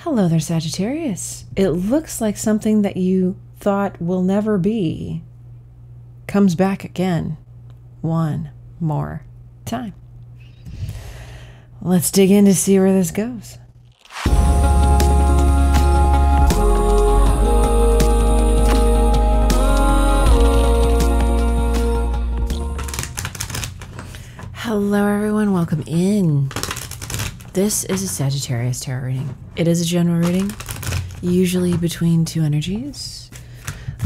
Hello there, Sagittarius. It looks like something that you thought will never be comes back again one more time. Let's dig in to see where this goes. Hello, everyone. Welcome in. This is a Sagittarius tarot reading. It is a general reading, usually between two energies.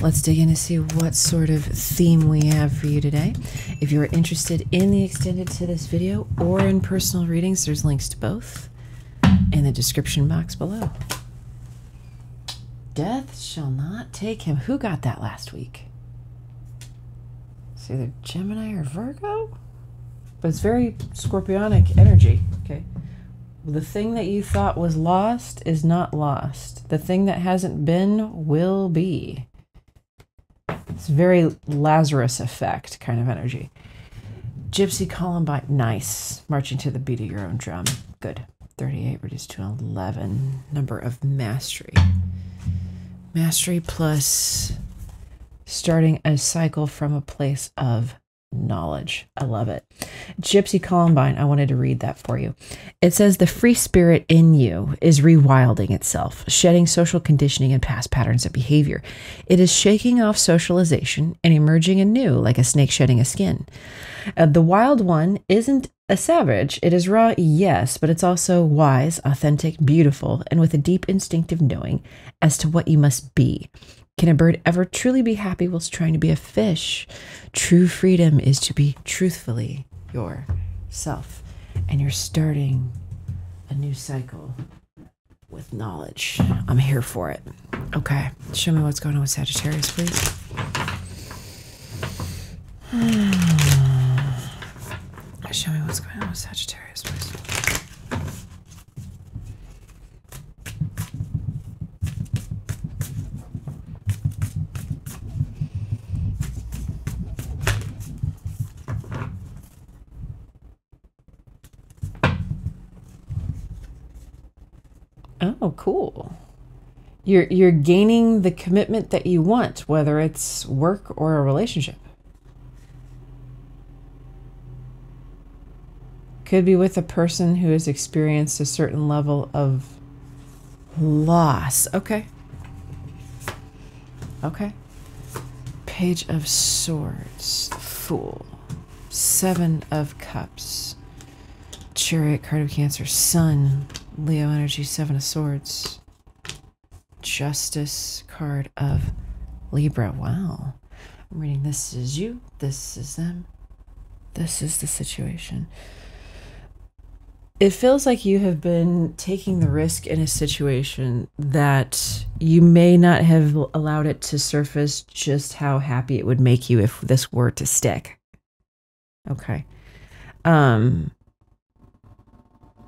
Let's dig in to see what sort of theme we have for you today. If you're interested in the extended to this video or in personal readings, there's links to both in the description box below. Death shall not take him. Who got that last week? It's either Gemini or Virgo? But it's very scorpionic energy. Okay. The thing that you thought was lost is not lost. The thing that hasn't been will be. It's very Lazarus effect kind of energy. Gypsy Columbine, nice. Marching to the beat of your own drum. Good. 38 reduced to 11. Number of mastery. Mastery plus starting a cycle from a place of knowledge. I love it. Gypsy Columbine, I wanted to read that for you. It says the free spirit in you is rewilding itself, shedding social conditioning and past patterns of behavior. It is shaking off socialization and emerging anew like a snake shedding a skin. Uh, the wild one isn't a savage. It is raw, yes, but it's also wise, authentic, beautiful, and with a deep instinctive knowing as to what you must be. Can a bird ever truly be happy whilst trying to be a fish? True freedom is to be truthfully yourself. And you're starting a new cycle with knowledge. I'm here for it. Okay, show me what's going on with Sagittarius, please. show me what's going on with Sagittarius, please. Oh, cool. You're you're gaining the commitment that you want, whether it's work or a relationship. Could be with a person who has experienced a certain level of loss. Okay. Okay. Page of Swords, Fool, Seven of Cups, Chariot, card of Cancer, Sun, Leo energy, Seven of Swords. Justice card of Libra. Wow. I'm reading this is you, this is them, this is the situation. It feels like you have been taking the risk in a situation that you may not have allowed it to surface just how happy it would make you if this were to stick. Okay. Um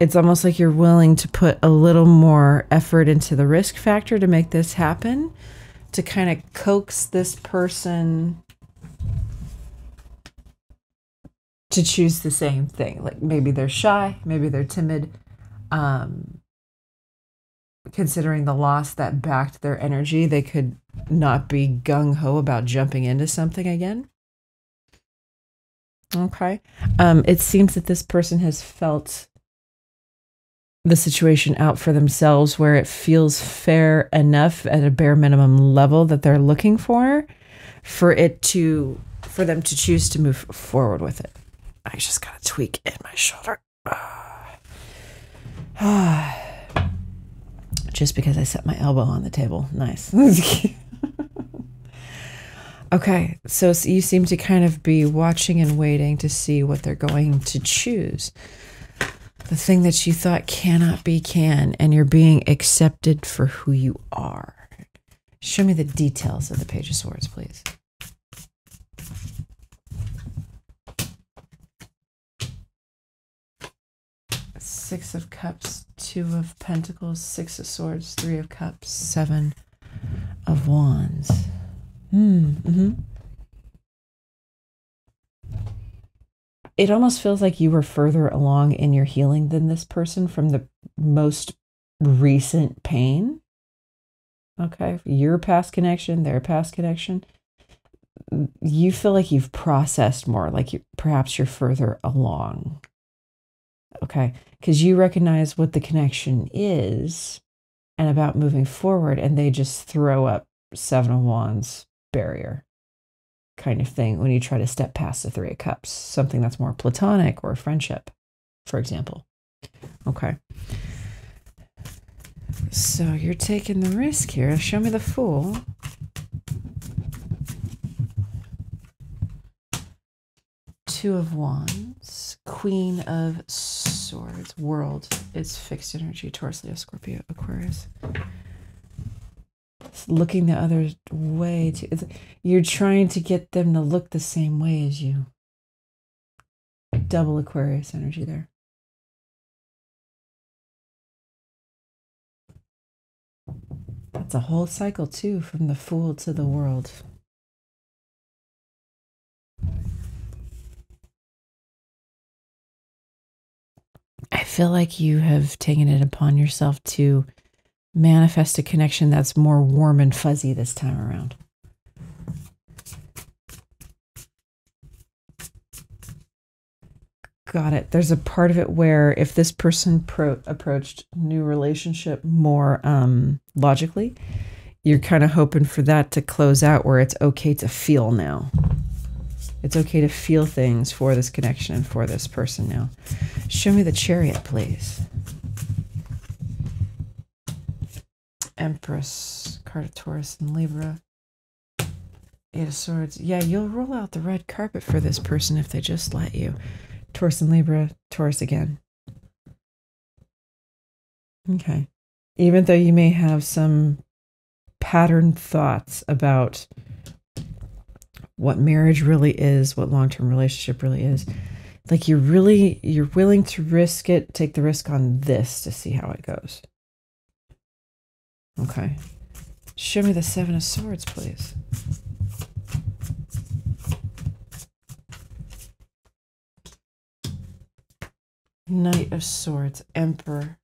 it's almost like you're willing to put a little more effort into the risk factor to make this happen, to kind of coax this person to choose the same thing. Like maybe they're shy, maybe they're timid. Um, considering the loss that backed their energy, they could not be gung ho about jumping into something again. Okay. Um, it seems that this person has felt the situation out for themselves where it feels fair enough at a bare minimum level that they're looking for for it to for them to choose to move forward with it. I just got a tweak in my shoulder. Just because i set my elbow on the table. Nice. Okay so you seem to kind of be watching and waiting to see what they're going to choose the thing that you thought cannot be can, and you're being accepted for who you are. Show me the details of the Page of Swords, please. Six of Cups, Two of Pentacles, Six of Swords, Three of Cups, Seven of Wands. Hmm. It almost feels like you were further along in your healing than this person from the most recent pain. Okay, your past connection, their past connection. You feel like you've processed more, like you, perhaps you're further along. Okay, because you recognize what the connection is and about moving forward, and they just throw up Seven of Wands barrier kind of thing when you try to step past the Three of Cups, something that's more platonic or friendship, for example. Okay. So you're taking the risk here. Show me the Fool. Two of Wands, Queen of Swords, World. It's fixed energy, Taurus, Leo, Scorpio, Aquarius looking the other way to you're trying to get them to look the same way as you. Double aquarius energy there. That's a whole cycle too from the fool to the world. I feel like you have taken it upon yourself to manifest a connection that's more warm and fuzzy this time around. Got it. There's a part of it where if this person pro- approached new relationship more um, logically, you're kind of hoping for that to close out where it's okay to feel now. It's okay to feel things for this connection and for this person now. Show me the chariot, please. Empress, card of Taurus, and Libra. Eight of Swords. Yeah, you'll roll out the red carpet for this person if they just let you. Taurus and Libra, Taurus again. Okay. Even though you may have some patterned thoughts about what marriage really is, what long-term relationship really is, like you're really you're willing to risk it, take the risk on this to see how it goes. Okay. Show me the Seven of Swords, please. Knight of Swords, Emperor,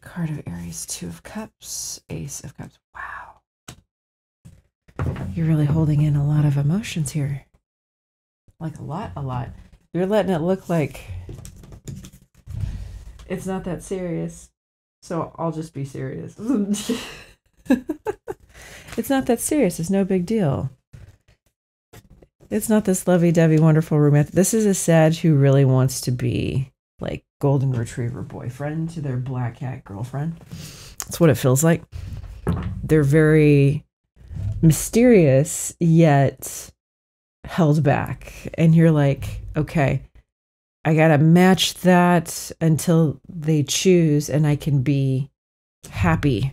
card of Aries, Two of Cups, Ace of Cups. Wow. You're really holding in a lot of emotions here. Like a lot, a lot. You're letting it look like it's not that serious. So I'll just be serious. it's not that serious. It's no big deal. It's not this lovey dovey, wonderful romantic. This is a Sag who really wants to be like golden retriever boyfriend to their black cat girlfriend. That's what it feels like. They're very mysterious yet held back. And you're like, okay, I got to match that until they choose and I can be happy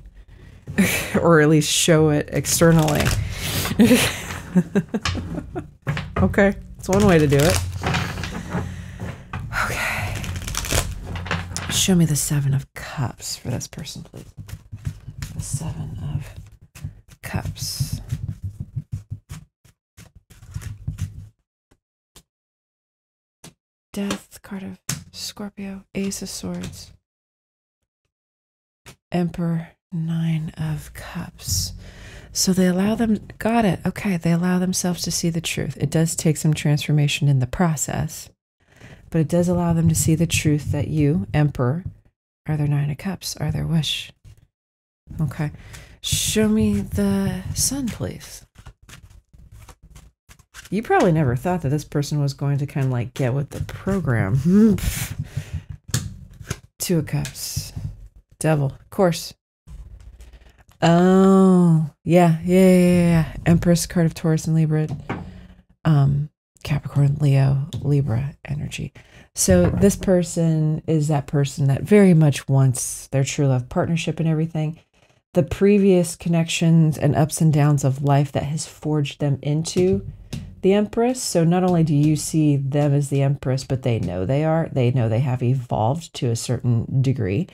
or at least show it externally. okay, it's one way to do it. Okay. Show me the Seven of Cups for this person, please. The Seven of Cups. Death, card of Scorpio, Ace of Swords, Emperor, Nine of Cups. So they allow them, got it. Okay, they allow themselves to see the truth. It does take some transformation in the process, but it does allow them to see the truth that you, Emperor, are their Nine of Cups, are their wish. Okay. Show me the sun, please you probably never thought that this person was going to kind of like get with the program. Two of Cups. Devil, of course. Oh, yeah, yeah, yeah, yeah. Empress, card of Taurus and Libra. Um, Capricorn, Leo, Libra energy. So this person is that person that very much wants their true love partnership and everything. The previous connections and ups and downs of life that has forged them into the Empress. So not only do you see them as the Empress, but they know they are. They know they have evolved to a certain degree.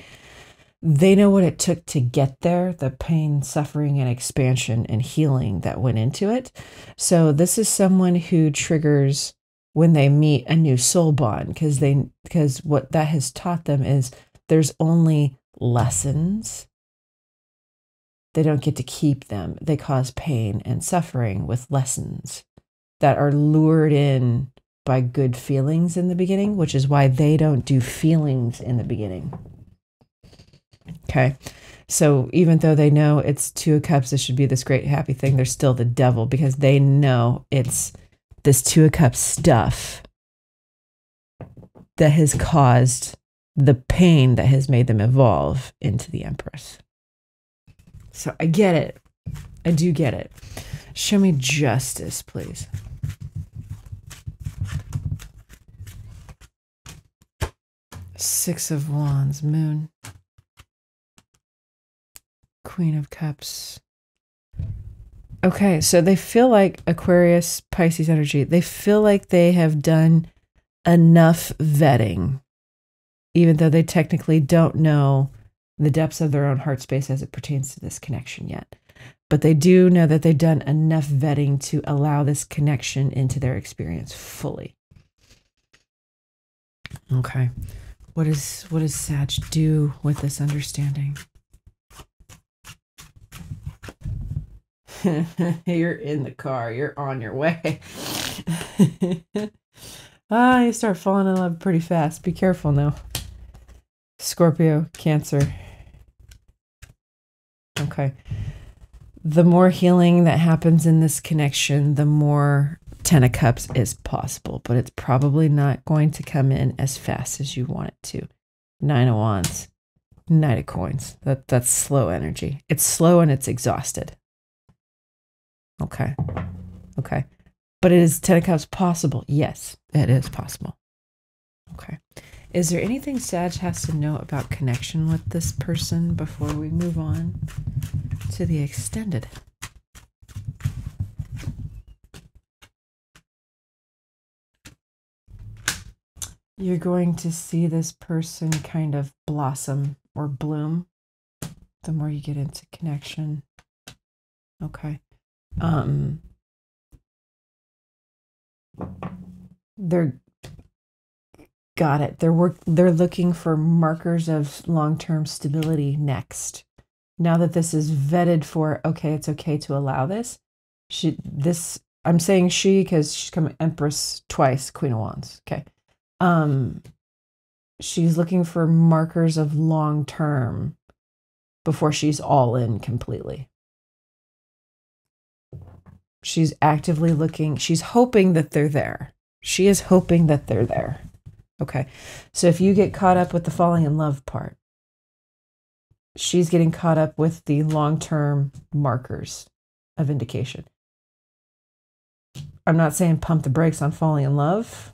They know what it took to get there, the pain, suffering, and expansion and healing that went into it. So this is someone who triggers when they meet a new soul bond because they because what that has taught them is there's only lessons, they don't get to keep them. They cause pain and suffering with lessons that are lured in by good feelings in the beginning, which is why they don't do feelings in the beginning. Okay. So even though they know it's two of cups, this should be this great happy thing, they're still the devil because they know it's this two of cups stuff that has caused the pain that has made them evolve into the empress. So I get it. I do get it. Show me justice, please. Six of Wands, Moon. Queen of Cups. Okay, so they feel like Aquarius, Pisces energy. They feel like they have done enough vetting, even though they technically don't know the depths of their own heart space as it pertains to this connection yet. But they do know that they've done enough vetting to allow this connection into their experience fully. Okay. What is what does Sag do with this understanding? you're in the car. You're on your way. ah, you start falling in love pretty fast. Be careful now. Scorpio, Cancer. Okay. The more healing that happens in this connection, the more Ten of Cups is possible, but it's probably not going to come in as fast as you want it to. Nine of Wands, Knight of Coins. That that's slow energy. It's slow and it's exhausted. Okay. Okay. But is Ten of Cups possible? Yes, it is possible. Okay. Is there anything Sag has to know about connection with this person before we move on to the extended? You're going to see this person kind of blossom or bloom the more you get into connection. Okay. Um they're got it. They're work they're looking for markers of long-term stability next. Now that this is vetted for okay, it's okay to allow this. She this I'm saying she because she's come Empress twice, Queen of Wands. Okay um she's looking for markers of long term before she's all in completely. She's actively looking she's hoping that they're there. She is hoping that they're there. Okay. So if you get caught up with the falling in love part she's getting caught up with the long term markers of indication. I'm not saying pump the brakes on falling in love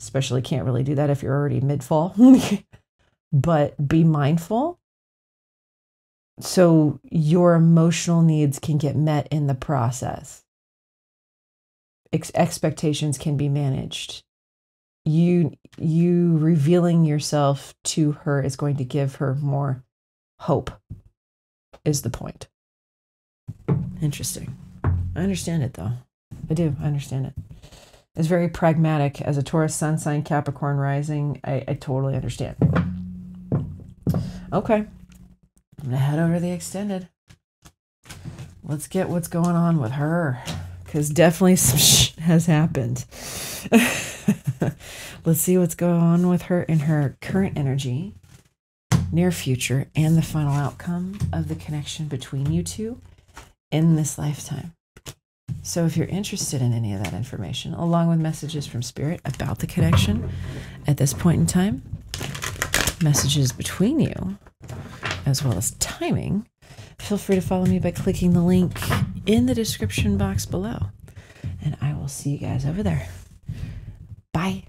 especially can't really do that if you're already mid fall. but be mindful so your emotional needs can get met in the process. Ex- expectations can be managed. You you revealing yourself to her is going to give her more hope. Is the point. Interesting. I understand it though. I do. I understand it is very pragmatic. As a Taurus sun sign, Capricorn rising, I, I totally understand. Okay. I'm going to head over to the extended. Let's get what's going on with her. Because definitely some shit has happened. Let's see what's going on with her in her current energy, near future, and the final outcome of the connection between you two in this lifetime. So, if you're interested in any of that information, along with messages from Spirit about the connection at this point in time, messages between you, as well as timing, feel free to follow me by clicking the link in the description box below. And I will see you guys over there. Bye.